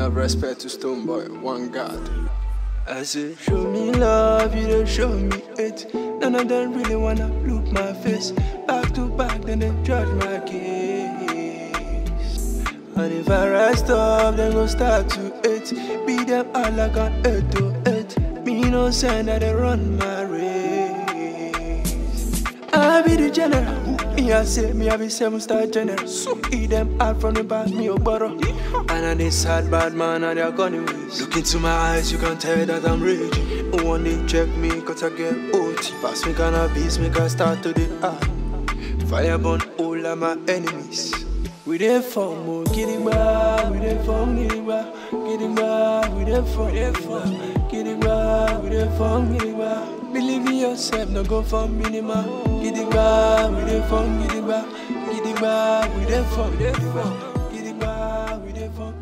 Enough respect to Stonebwoy, one God. I say, show me love, you don't show me hate. None of them really wanna look my face. Back to back, then they judge my case. And if I rise up, then go start to hate. Beat them all like an eight to eight. Me no sign that they run my race. I be the general. Me I say me I be seven star general. So eat them out from the back, me a borrow. And I this sad bad man and they're gonna waste. Look into my eyes, you can tell that I'm raging. One they check me, cause I get OT. Pass me cannabis, make I start to the eye. Fire burn all of my enemies. We dey form, oh, gidigba, we dey form, gidigba, gidigba, we dey form, gidigba, we dey form, gidigba. Believe in yourself, no go for minima we dey fun, gidigba, giddy bar, we dey fun, gidigba, we dey fun.